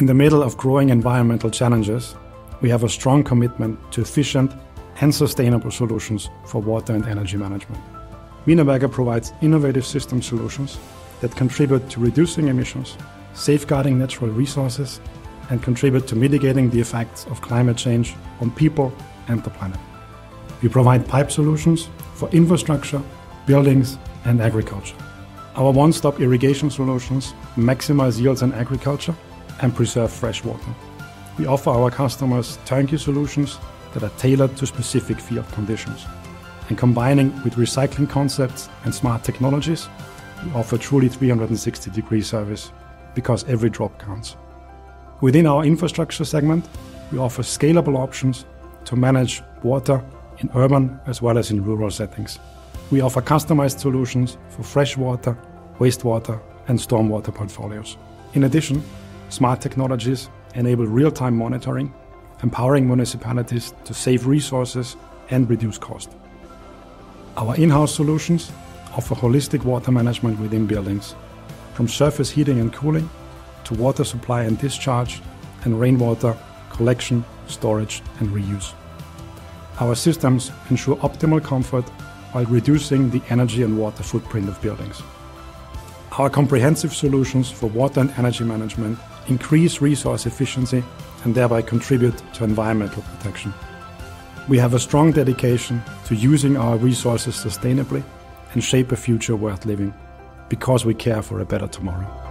In the middle of growing environmental challenges, we have a strong commitment to efficient and sustainable solutions for water and energy management. Wienerberger provides innovative system solutions that contribute to reducing emissions, safeguarding natural resources, and contribute to mitigating the effects of climate change on people and the planet. We provide pipe solutions for infrastructure, buildings, and agriculture. Our one stop irrigation solutions maximize yields in agriculture and preserve fresh water. We offer our customers turnkey solutions that are tailored to specific field conditions. And combining with recycling concepts and smart technologies, we offer truly 360 degree service because every drop counts. Within our infrastructure segment, we offer scalable options to manage water in urban as well as in rural settings. We offer customized solutions for freshwater, wastewater, and stormwater portfolios. In addition, smart technologies enable real time monitoring, empowering municipalities to save resources and reduce cost. Our in house solutions offer holistic water management within buildings, from surface heating and cooling to water supply and discharge, and rainwater collection, storage, and reuse. Our systems ensure optimal comfort while reducing the energy and water footprint of buildings. Our comprehensive solutions for water and energy management increase resource efficiency and thereby contribute to environmental protection. We have a strong dedication to using our resources sustainably and shape a future worth living because we care for a better tomorrow.